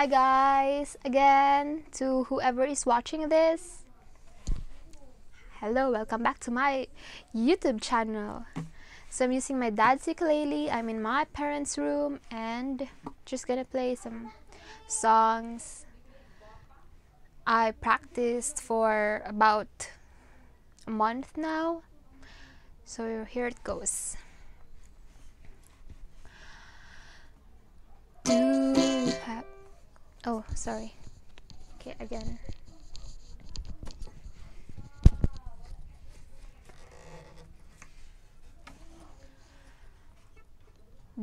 Hi guys, again to whoever is watching this. Hello, welcome back to my YouTube channel. So I'm using my dad's ukulele. I'm in my parents' room and just gonna play some songs. I practiced for about a month now. So here it goes. Oh, sorry. Okay, again.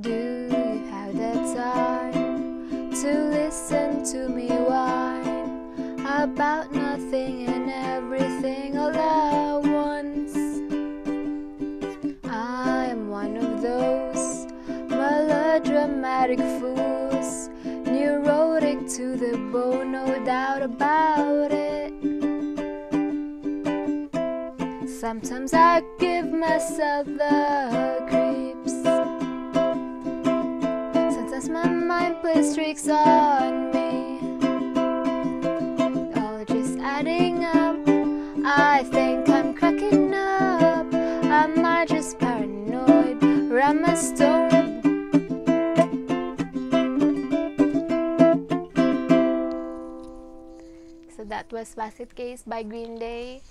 Do you have the time to listen to me whine about nothing and everything all at once? I am one of those melodramatic fools, Sometimes I give myself the creeps. Sometimes my mind plays tricks on me. All just adding up. I think I'm cracking up. Am I just paranoid? Or am I stoned? So that was Basket Case by Green Day.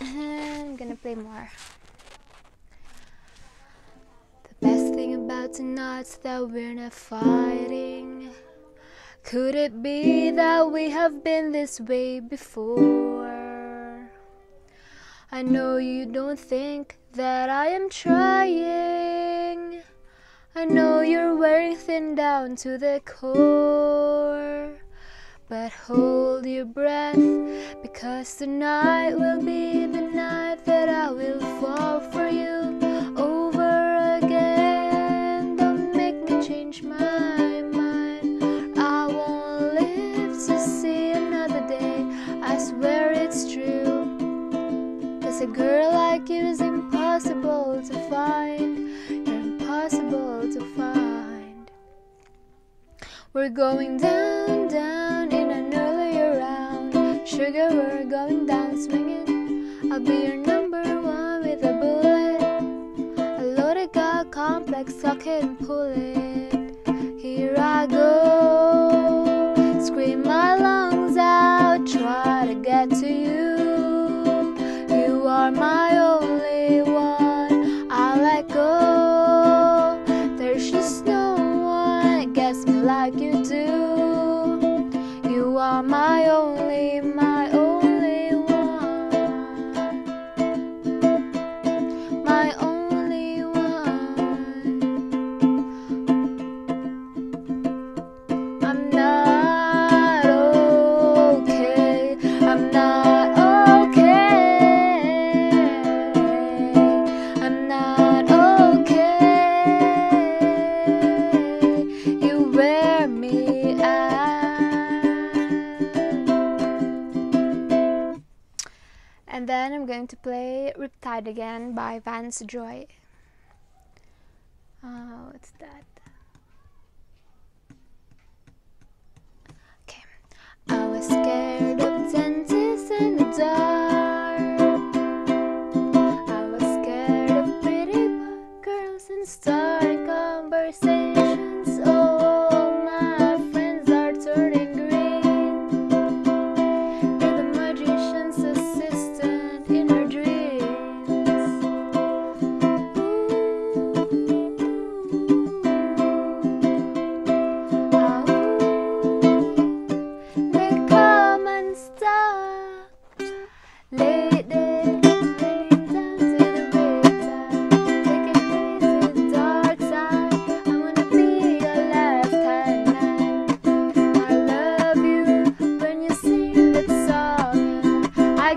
And I'm gonna play more. The best thing about tonight's that we're not fighting. Could it be that we have been this way before? I know you don't think that I am trying. I know you're wearing thin down to the core. But hold your breath, because tonight will be I will fall for you over again. Don't make me change my mind. I won't live to see another day. I swear it's true. Cause a girl like you is impossible to find. You're impossible to find. We're going down, down in an earlier round. Sugar, we're going down swinging. I'll be your number suck it and pull it. Here I go. Scream my lungs out, try to get to you. You are my only one. I let go. There's just no one that gets me like you do. You are my only, my then I'm going to play Riptide again by Vance Joy. Oh, what's that? Okay. I was scared of dentists in the dark. I was scared of pretty girls and starting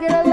like it.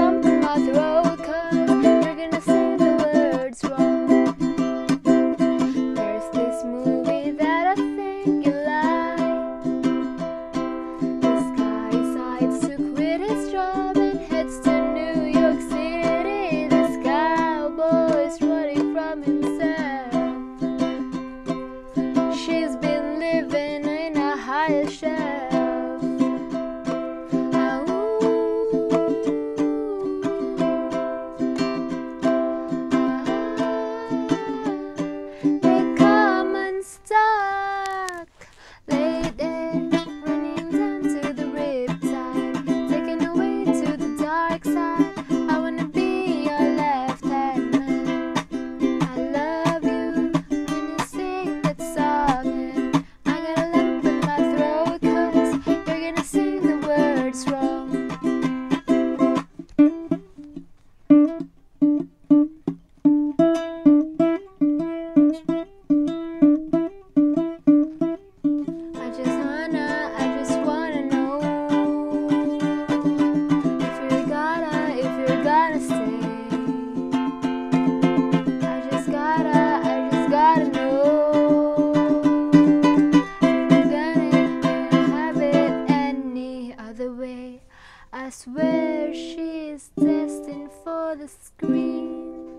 for the screen.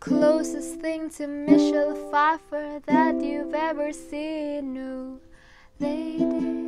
Closest thing to Michelle Pfeiffer that you've ever seen, new lady.